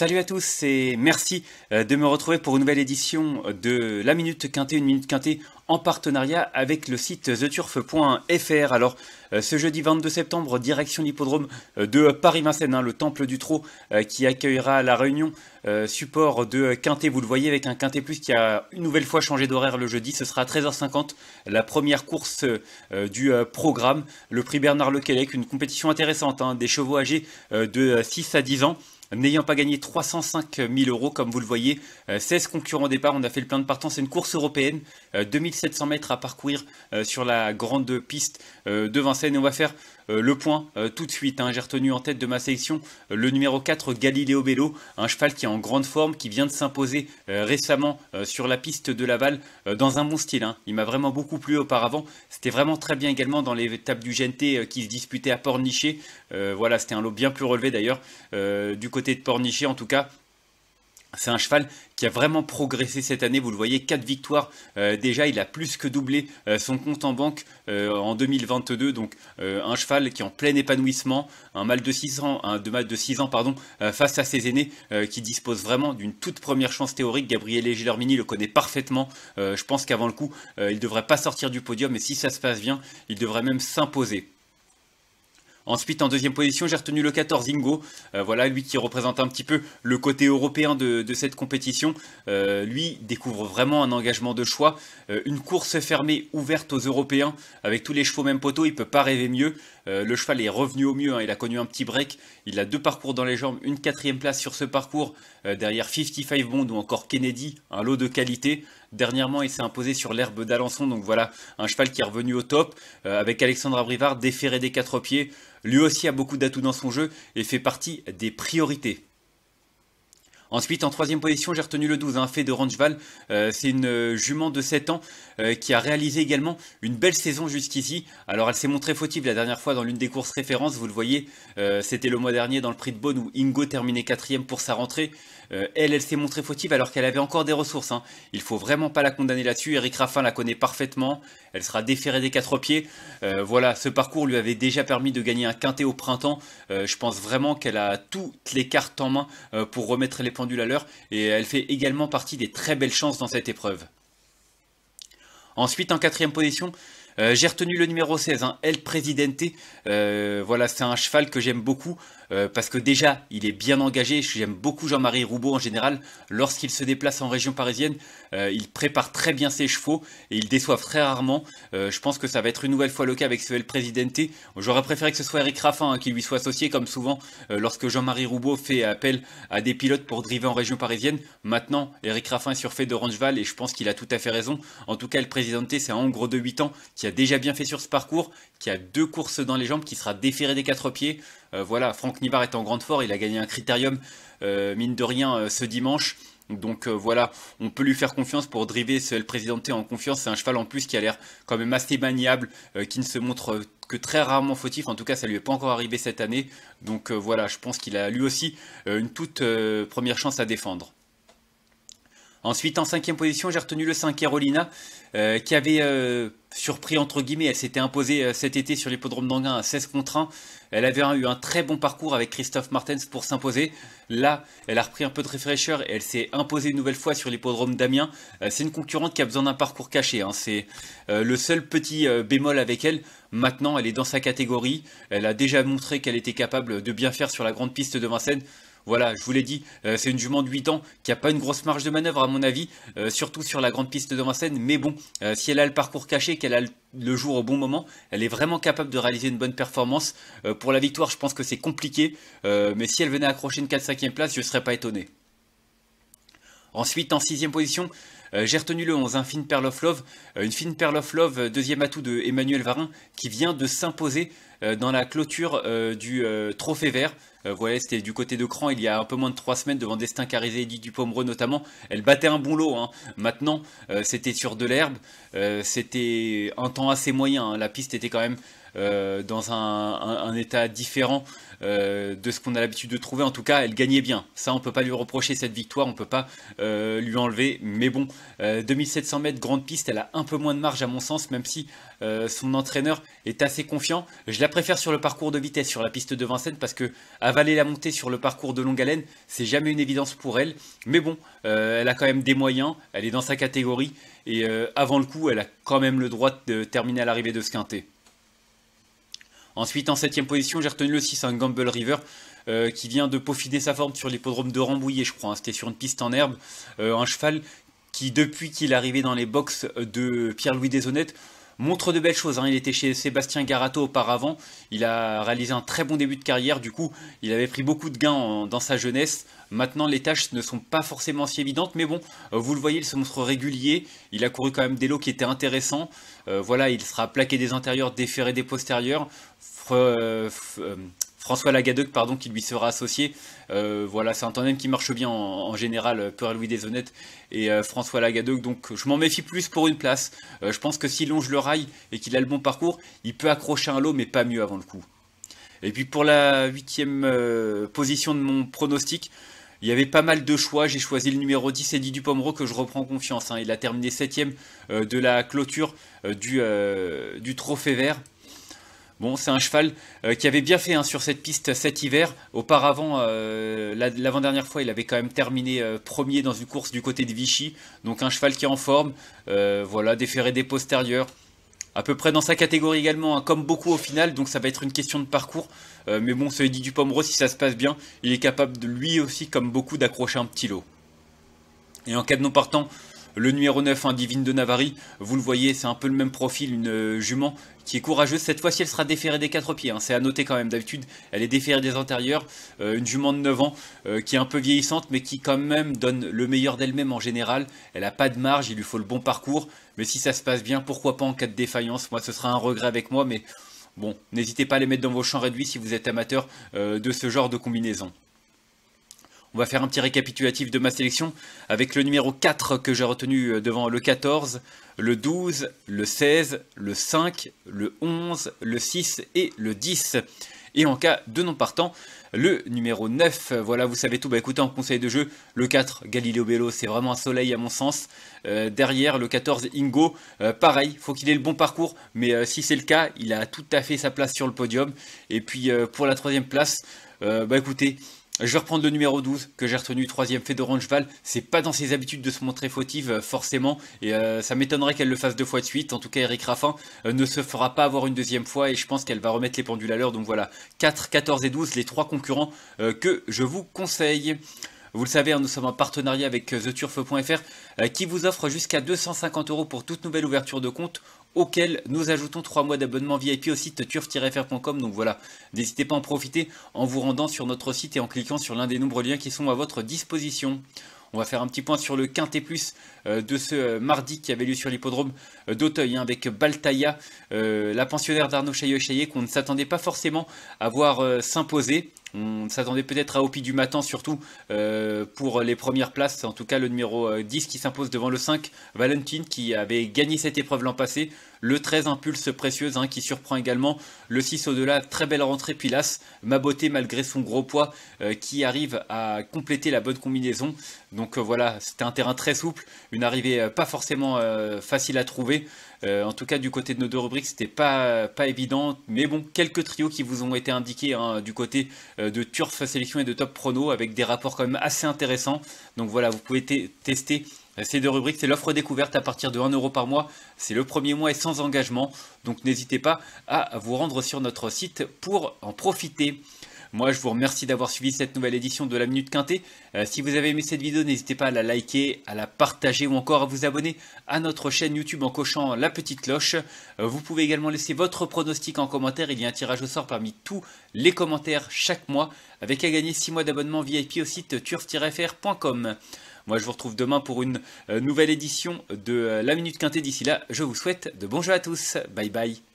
Salut à tous et merci euh, de me retrouver pour une nouvelle édition de La Minute Quintée, une Minute Quintée en partenariat avec le site theturf.fr. Alors, euh, ce jeudi 22 septembre, direction l'hippodrome euh, de Paris-Vincennes, hein, le Temple du Trot, qui accueillera la réunion support de Quintet. Vous le voyez avec un Quintet Plus qui a une nouvelle fois changé d'horaire le jeudi. Ce sera à 13h50, la première course du programme. Le prix Bernard Lequelec, une compétition intéressante, hein, des chevaux âgés de 6 à 10 ans n'ayant pas gagné 305 000 euros, comme vous le voyez. 16 euh, concurrents au départ, on a fait le plein de partants. C'est une course européenne, 2700 euh, mètres à parcourir euh, sur la grande piste de Vincennes. Et on va faire euh, le point euh, tout de suite. Hein. J'ai retenu en tête de ma sélection euh, le numéro 4 Galileo Bello, un cheval qui est en grande forme, qui vient de s'imposer récemment sur la piste de Laval dans un bon style. Hein. Il m'a vraiment beaucoup plu auparavant. C'était vraiment très bien également dans les étapes du GNT qui se disputaient à Pornichet. voilà, c'était un lot bien plus relevé d'ailleurs du côté de Pornichet en tout cas. C'est un cheval qui a vraiment progressé cette année. Vous le voyez, 4 victoires euh, déjà. Il a plus que doublé euh, son compte en banque euh, en 2022. Donc un cheval qui est en plein épanouissement, un mal de 6 ans, un de de 6 ans pardon, face à ses aînés qui disposent vraiment d'une toute première chance théorique. Gabriel Gilermini le connaît parfaitement. je pense qu'avant le coup, il ne devrait pas sortir du podium. Et si ça se passe bien, il devrait même s'imposer. Ensuite, en deuxième position, j'ai retenu le 14 Ingo. Euh, voilà, lui qui représente un petit peu le côté européen de, cette compétition. Euh, lui découvre vraiment un engagement de choix. Euh, une course fermée, ouverte aux Européens, avec tous les chevaux même poteau, il peut pas rêver mieux. le cheval est revenu au mieux, hein. il a connu un petit break. Il a deux parcours dans les jambes, une quatrième place sur ce parcours, derrière 55 Bond ou encore Kennedy, un lot de qualité. Dernièrement, il s'est imposé sur l'herbe d'Alençon, donc voilà, un cheval qui est revenu au top, avec Alexandre Abrivard, déféré des quatre pieds. Lui aussi a beaucoup d'atouts dans son jeu et fait partie des priorités. Ensuite, en troisième position, j'ai retenu le 12, un fait de Rangeval. Euh, c'est une euh, jument de 7 ans euh, qui a réalisé également une belle saison jusqu'ici. Alors, elle s'est montrée fautive la dernière fois dans l'une des courses références. Vous le voyez, c'était le mois dernier dans le prix de Beaune où Ingo terminait quatrième pour sa rentrée. elle, elle s'est montrée fautive alors qu'elle avait encore des ressources. Hein. Il faut vraiment pas la condamner là-dessus. Eric Raffin la connaît parfaitement. Elle sera déférée des quatre pieds. voilà, ce parcours lui avait déjà permis de gagner un quintet au printemps. je pense vraiment qu'elle a toutes les cartes en main pour remettre les à l'heure et elle fait également partie des très belles chances dans cette épreuve. Ensuite, en quatrième position, euh, j'ai retenu le numéro 16, hein, El Presidente. Euh, voilà, c'est un cheval que j'aime beaucoup. Euh, parce que déjà, il est bien engagé. J'aime beaucoup Jean-Marie Roubaud en général. Lorsqu'il se déplace en région parisienne, euh, il prépare très bien ses chevaux et il déçoit très rarement. Euh, je pense que ça va être une nouvelle fois le cas avec ce El Presidente. J'aurais préféré que ce soit Eric Raffin hein, qui lui soit associé, comme souvent lorsque Jean-Marie Roubaud fait appel à des pilotes pour driver en région parisienne. Maintenant, Eric Raffin est surfait de Rangeval et je pense qu'il a tout à fait raison. En tout cas, El Presidente, c'est un Hongre de 8 ans qui a déjà bien fait sur ce parcours, qui a deux courses dans les jambes, qui sera déféré des quatre pieds. Euh, voilà, Franck Nivard est en grande forme, il a gagné un critérium, euh, mine de rien, euh, ce dimanche. Donc voilà, on peut lui faire confiance pour driver ce El Présidenté en confiance. C'est un cheval en plus qui a l'air quand même assez maniable, qui ne se montre que très rarement fautif. En tout cas, ça lui est pas encore arrivé cette année. Donc voilà, je pense qu'il a lui aussi une toute première chance à défendre. Ensuite, en cinquième position, j'ai retenu le 5 Carolina, euh, qui avait euh, surpris entre guillemets. Elle s'était imposée euh, cet été sur l'hippodrome d'Anguin à 16 contre 1. Elle avait eu un très bon parcours avec Christophe Martens pour s'imposer. Là, elle a repris un peu de réfraîcheur et elle s'est imposée une nouvelle fois sur l'hippodrome d'Amiens. c'est une concurrente qui a besoin d'un parcours caché. Hein. C'est le seul petit bémol avec elle. Maintenant, elle est dans sa catégorie. Elle a déjà montré qu'elle était capable de bien faire sur la grande piste de Vincennes. Voilà, je vous l'ai dit, euh, c'est une jument de 8 ans qui n'a pas une grosse marge de manœuvre à mon avis, euh, surtout sur la grande piste de Vincennes. Mais bon, euh, si elle a le parcours caché, qu'elle a le jour au bon moment, elle est vraiment capable de réaliser une bonne performance. pour la victoire, je pense que c'est compliqué, mais si elle venait accrocher une 4-5e place, je ne serais pas étonné. Ensuite, en sixième position, j'ai retenu le 11, un Fine Pearl of Love. une Fine Pearl of Love, deuxième atout de Emmanuel Varin, qui vient de s'imposer dans la clôture du Trophée Vert. Euh, vous voyez, c'était du côté de Cran il y a un peu moins de trois semaines devant Destin Carizé et Edith Dupomereux notamment. Elle battait un bon lot. Hein. Maintenant, euh, c'était sur de l'herbe. Euh, c'était un temps assez moyen. Hein. La piste était quand même dans un, état différent de ce qu'on a l'habitude de trouver. En tout cas, elle gagnait bien. Ça, on peut pas lui reprocher cette victoire, on peut pas lui enlever. Mais bon, 2700 mètres, grande piste, elle a un peu moins de marge à mon sens, même si son entraîneur est assez confiant. Je la préfère sur le parcours de vitesse, sur la piste de Vincennes, parce que avaler la montée sur le parcours de longue haleine, c'est jamais une évidence pour elle. Mais bon, elle a quand même des moyens, elle est dans sa catégorie. Et euh, avant le coup, elle a quand même le droit de terminer à l'arrivée de ce quintet. Ensuite, en septième position, j'ai retenu le 6, un Gamble River, euh, qui vient de peaufiner sa forme sur l'hippodrome de Rambouillet, je crois. Hein. C'était sur une piste en herbe. Euh, un cheval qui, depuis qu'il est arrivé dans les box de Pierre-Louis Deshonnettes, montre de belles choses. Hein. Il était chez Sébastien Garato auparavant. Il a réalisé un très bon début de carrière. Du coup, il avait pris beaucoup de gains dans sa jeunesse. Maintenant, les tâches ne sont pas forcément si évidentes, mais bon, euh, vous le voyez, il se montre régulier. Il a couru quand même des lots qui étaient intéressants. Voilà, il sera plaqué des intérieurs, déféré des postérieurs. Euh, François Lagadec, pardon, qui lui sera associé. Euh, voilà, c'est un tandem qui marche bien en, général, Peur Louis Deshonnettes et euh, François Lagadec. Donc je m'en méfie plus pour une place. Euh, je pense que s'il longe le rail et qu'il a le bon parcours, il peut accrocher un lot, mais pas mieux avant le coup. Et puis pour la huitième position de mon pronostic, il y avait pas mal de choix. J'ai choisi le numéro 10, Eddie Dupomero, que je reprends confiance. Hein. Il a terminé septième de la clôture du trophée vert. Bon, c'est un cheval euh, qui avait bien fait hein, sur cette piste cet hiver. Auparavant, euh, l'avant-dernière fois, il avait quand même terminé euh, premier dans une course du côté de Vichy. Donc un cheval qui est en forme, voilà, déféré des postérieurs. À peu près dans sa catégorie également, hein, comme beaucoup au final, donc ça va être une question de parcours. mais bon, ce Eddie Dupomero, si ça se passe bien, il est capable de lui aussi, comme beaucoup, d'accrocher un petit lot. Et en cas de non partant, le numéro 9, un Divine de Navarre, vous le voyez, c'est un peu le même profil, une euh, jument qui est courageuse. Cette fois-ci, elle sera déférée des quatre pieds. Hein. C'est à noter quand même. D'habitude, elle est déférée des antérieurs. Euh, une jument de 9 ans euh, qui est un peu vieillissante, mais qui quand même donne le meilleur d'elle-même en général. Elle n'a pas de marge, il lui faut le bon parcours. Mais si ça se passe bien, pourquoi pas en cas de défaillance? Moi, ce sera un regret avec moi, mais bon, n'hésitez pas à les mettre dans vos champs réduits si vous êtes amateur de ce genre de combinaison. On va faire un petit récapitulatif de ma sélection avec le numéro 4 que j'ai retenu euh, devant le 14, le 12, le 16, le 5, le 11, le 6 et le 10. Et en cas de non partant, le numéro 9, voilà, vous savez tout. Bah écoutez, en conseil de jeu, le 4, Galileo Bello, c'est vraiment un soleil à mon sens. Euh, derrière, le 14, Ingo, euh, pareil, faut qu'il ait le bon parcours, mais si c'est le cas, il a tout à fait sa place sur le podium. Et puis pour la troisième place, bah écoutez, je vais reprendre le numéro 12 que j'ai retenu troisième fait d'Orangeval. C'est pas dans ses habitudes de se montrer fautive euh, forcément et euh, ça m'étonnerait qu'elle le fasse deux fois de suite. En tout cas, Eric Raffin euh, ne se fera pas avoir une deuxième fois et je pense qu'elle va remettre les pendules à l'heure. Donc voilà, 4, 14 et 12, les trois concurrents que je vous conseille. Vous le savez, hein, nous sommes en partenariat avec TheTurf.fr qui vous offre jusqu'à 250 euros pour toute nouvelle ouverture de compte auquel nous ajoutons 3 mois d'abonnement VIP au site turf-fr.com. Donc voilà, n'hésitez pas à en profiter en vous rendant sur notre site et en cliquant sur l'un des nombreux liens qui sont à votre disposition. On va faire un petit point sur le Quintet euh, de ce euh, mardi qui avait lieu sur l'hippodrome euh, d'Auteuil hein, avec Baltaïa, la pensionnaire d'Arnaud Chaillot-Chaillet qu'on ne s'attendait pas forcément à voir s'imposer. On s'attendait peut-être à Opi du matin, surtout pour les premières places. En tout cas, le numéro 10 qui s'impose devant le 5, Valentine, qui avait gagné cette épreuve l'an passé. Le 13 Impulse Précieuse hein, qui surprend également. Le 6 au-delà, très belle rentrée. Puis Ma Beauté malgré son gros poids euh, qui arrive à compléter la bonne combinaison. Donc euh, voilà, c'était un terrain très souple. Une arrivée euh, pas forcément facile à trouver. en tout cas, du côté de nos deux rubriques, c'était pas, pas évident. Mais bon, quelques trios qui vous ont été indiqués hein, du côté de Turf Sélection et de Top Prono avec des rapports quand même assez intéressants. Donc voilà, vous pouvez tester ces deux rubriques, c'est l'offre découverte à partir de 1 euro par mois. C'est le premier mois et sans engagement. Donc n'hésitez pas à vous rendre sur notre site pour en profiter. Moi, je vous remercie d'avoir suivi cette nouvelle édition de la Minute Quintée. Euh, si vous avez aimé cette vidéo, n'hésitez pas à la liker, à la partager ou encore à vous abonner à notre chaîne YouTube en cochant la petite cloche. Euh, vous pouvez également laisser votre pronostic en commentaire. Il y a un tirage au sort parmi tous les commentaires chaque mois avec à gagner 6 mois d'abonnement VIP au site turf-fr.com. Moi, je vous retrouve demain pour une euh, nouvelle édition de La Minute Quintée. D'ici là, je vous souhaite de bons jeux à tous. Bye bye.